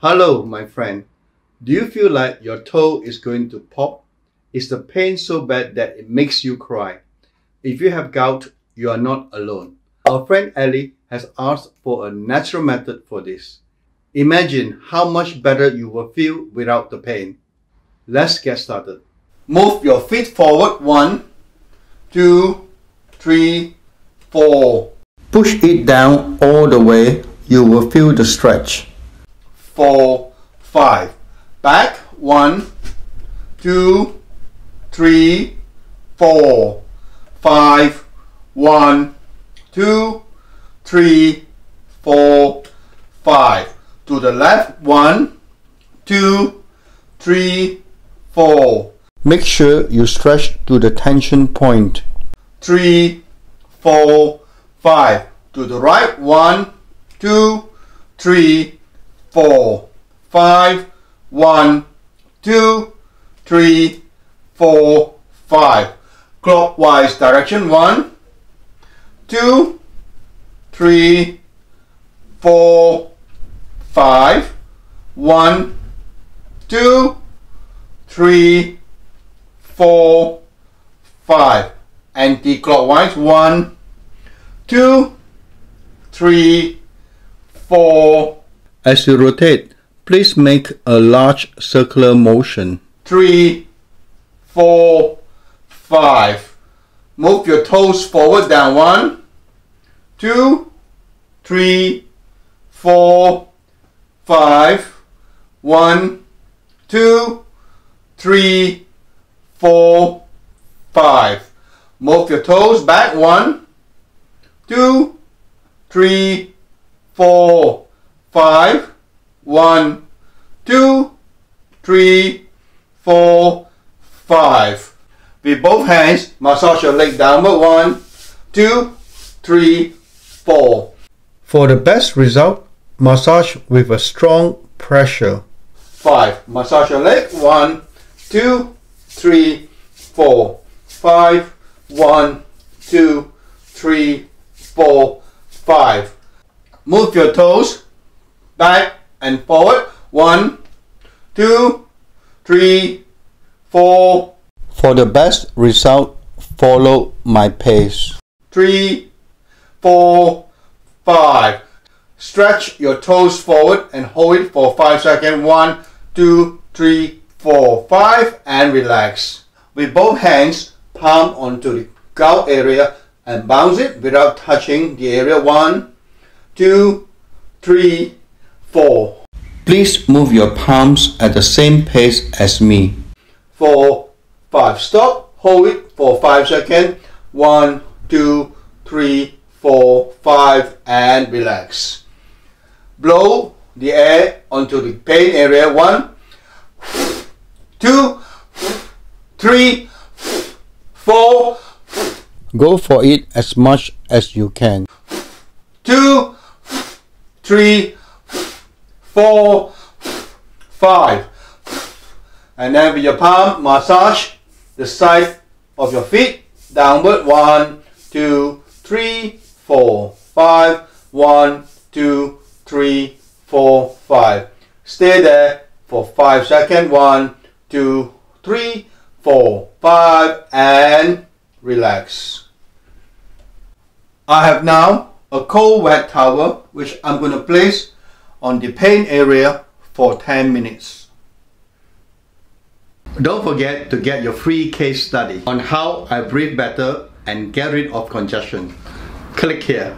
Hello, my friend. Do you feel like your toe is going to pop? Is the pain so bad that it makes you cry? If you have gout, you are not alone. Our friend Ellie has asked for a natural method for this. Imagine how much better you will feel without the pain. Let's get started. Move your feet forward one, two, three, four. Push it down all the way. You will feel the stretch four, five. Back, one, two, three, four, five, one, two, three, four, five. To the left, one, two, three, four. Make sure you stretch to the tension point. Three, four, five. To the right, one, two, three, four, five, one, two, three, four, five. Clockwise direction, one, two, three, four, five, one, two, three, four, five. Anti-clockwise, one, two, three, four, as you rotate, please make a large circular motion. Three, four, five. Move your toes forward down. One, two, three, four, five. One, two, three, four, five. Move your toes back. One, two, three, four, five, one, two, three, four, five. With both hands, massage your leg downward. One, two, three, four. For the best result, massage with a strong pressure. Five. Massage your leg. One, two, three, four, five. One, two, three, four, five. Move your toes back and forward. One, two, three, four. For the best result, follow my pace. Three, four, five. Stretch your toes forward and hold it for five seconds. One, two, three, four, five, and relax. With both hands, palm onto the gout area and bounce it without touching the area. One, two, three, Four. Please move your palms at the same pace as me. Four, five. Stop. Hold it for five seconds. One, two, three, four, five, and relax. Blow the air onto the pain area. One, two, three, four. Go for it as much as you can. Two, three, four, five. And then with your palm, massage the side of your feet downward. One, two, three, four, five. One, two, three, four, five. Stay there for five seconds. One, two, three, four, five, and relax. I have now a cold wet towel which I'm going to place on the pain area for 10 minutes. Don't forget to get your free case study on how I breathe better and get rid of congestion. Click here.